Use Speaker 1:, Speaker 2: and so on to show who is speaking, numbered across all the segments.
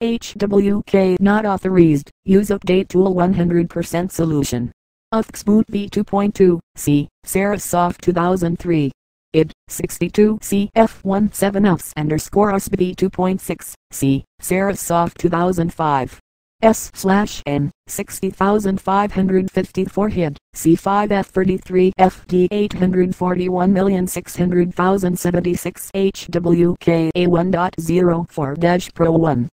Speaker 1: HWK not authorized. Use update tool 100% solution. Uxboot v2.2, C, Sarasoft 2003. id, 62 CF17Fs underscore USB 2.6, C, Sarasoft 2005. S slash N, 60,554 hid, C5F33 FD 841,600,076 HWK A1.0 for Dash Pro 1.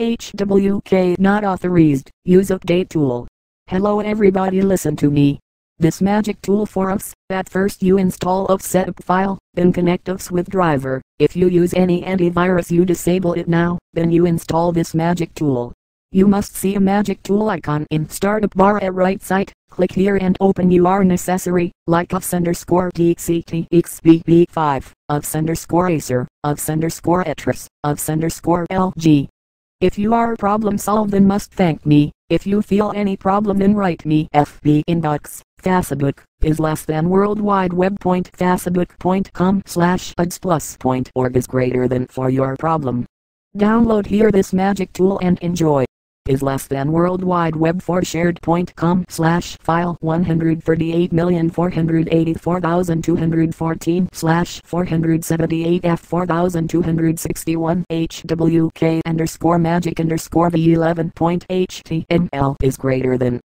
Speaker 1: HWK not authorized, use update tool. Hello everybody listen to me. This magic tool for us, at first you install of setup file, then connect us with driver. If you use any antivirus you disable it now, then you install this magic tool. You must see a magic tool icon in startup bar at right side. Click here and open your necessary, like UFS underscore DCTXBB5, UFS underscore Acer, UFS underscore Etris, UFS underscore LG. If you are problem solved then must thank me. If you feel any problem then write me FB inbox. Facebook is less than World Wide Web point Facebook.com slash ads plus point org is greater than for your problem. Download here this magic tool and enjoy is less than World Wide Web for shared.com slash file 138,484,214 slash 478 f 4261 hwk underscore magic underscore v11.html is greater than